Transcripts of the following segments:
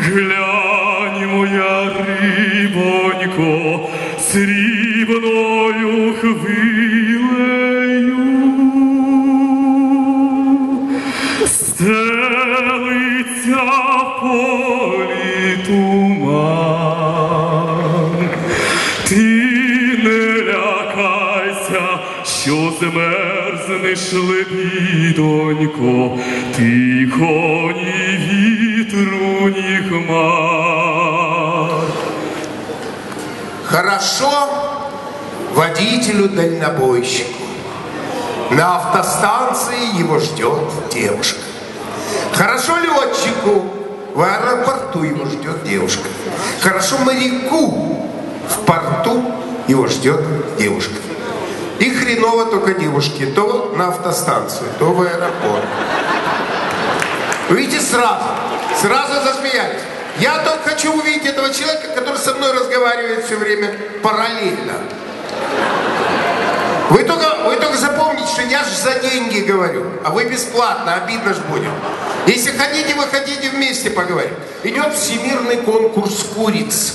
Глянь, моя рибонько, срібною хвилею стелиться в полі туман. Ти не лякайся, що змерзнеш лебідонько, тихо хмар. Хорошо водителю-дальнобойщику. На автостанции его ждет девушка. Хорошо летчику. В аэропорту его ждет девушка. Хорошо моряку. В порту его ждет девушка. И хреново только девушки. То на автостанцию, то в аэропорт. Видите, сразу, сразу засмеялись. Я только хочу увидеть этого человека, который со мной разговаривает все время параллельно. Вы только, вы только запомните, что я же за деньги говорю, а вы бесплатно, обидно ж будет. Если хотите, вы хотите вместе поговорить. Идет всемирный конкурс куриц.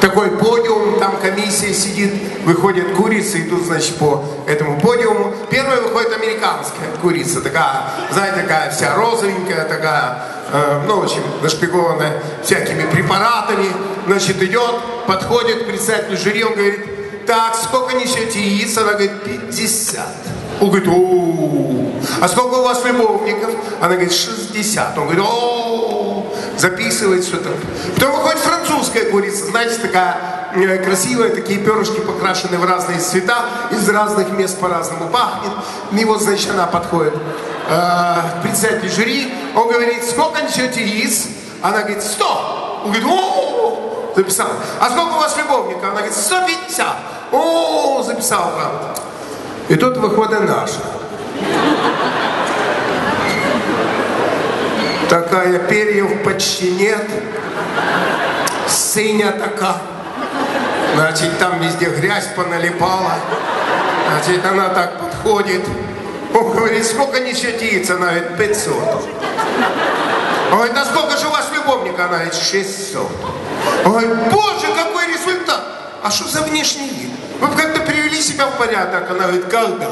Такой подиум, там комиссия сидит, выходят курицы, идут, значит, по этому подиуму. Первая выходит американская курица, такая, знаете, такая вся розовенькая, такая, ну, очень нашпигованная всякими препаратами. Значит, идет, подходит к председателю жюри, он говорит, так, сколько несете яиц? Она говорит, 50. Он говорит, о, а сколько у вас любовников? Она говорит, 60. Он говорит, о, записывает что-то. Потом выходит французская курица, знаете, такая э, красивая, такие перышки покрашены в разные цвета, из разных мест по-разному пахнет. И вот, значит, она подходит э, к председателю жюри, он говорит, сколько несете яиц? Она говорит, 100. Он говорит, о, записал. А сколько у вас любовников? Она говорит, 150. О, записал правда. І тут виходить наша. Такая перьев почти нет. Сыня така. Значит, там везде грязь поналипала. Значит, она так подходит. Он говорит, сколько несете яиц? Она говорит, 500. Он говорит, а сколько же у вас любовника? Она говорит, 600. Он говорит, боже, какой результат! А что за внешний вид? Вы как-то привели себя в порядок. Она говорит, когда?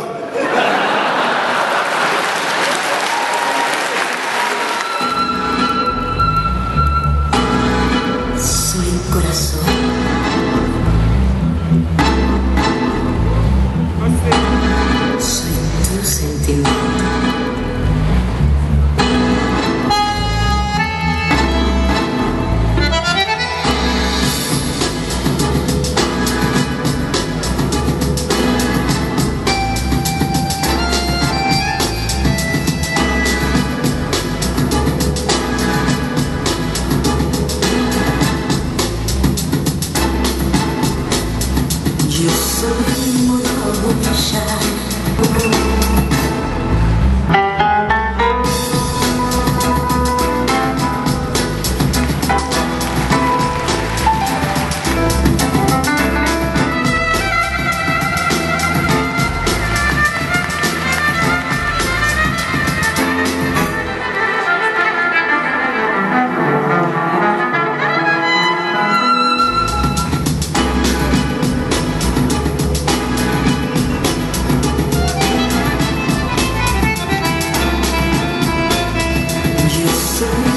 to me.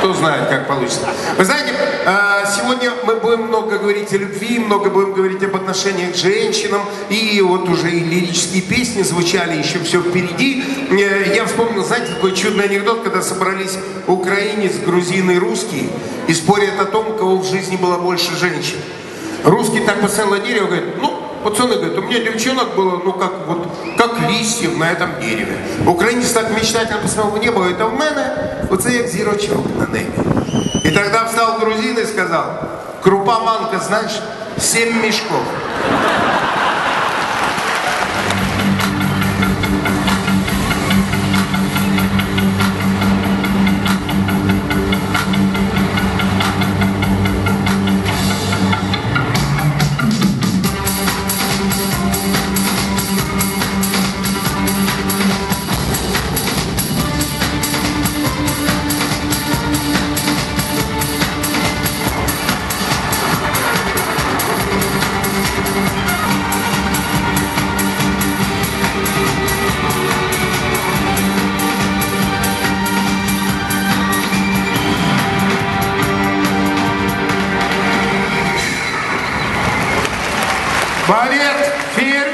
Кто знает, как получится. Вы знаете, э, сегодня мы будем много говорить о любви, много будем говорить об отношениях к женщинам. И вот уже и лирические песни звучали, еще все впереди. Э, Я вспомнил, знаете, такой чудный анекдот, когда собрались украинец, грузин и русский, и спорят о том, кого в жизни было больше женщин. Русский так посмотрел на дерево, говорит, ну, Пацаны говорят, у меня девчонок было, ну, как вот, как листьев на этом дереве. Українець так мечтательно посмотрел в небо, это в мене, оце як зірочок на небі. И тогда встал грузин и сказал, крупа манка, знаешь, семь мешков. Gewaardeerd, vier.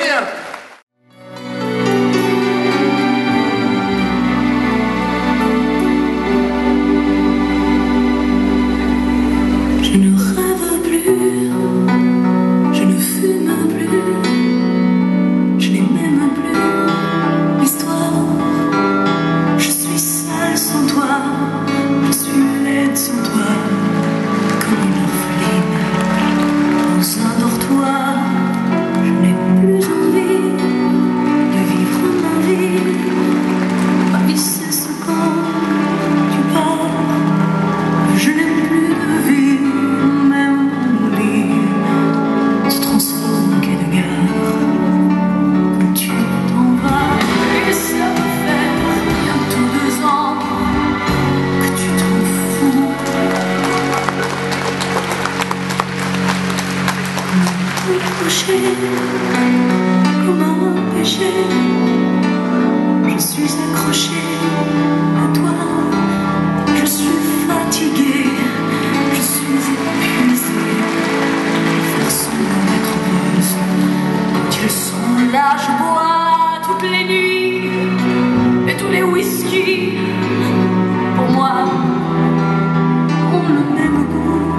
toucher, comment empêcher? Je suis accroché à toi, je suis fatigué, je suis épuisé. Personne ne m'être heureuse, quand ils sont là, je bois toutes les nuits et tous les whiskies. Pour moi, on le même goût.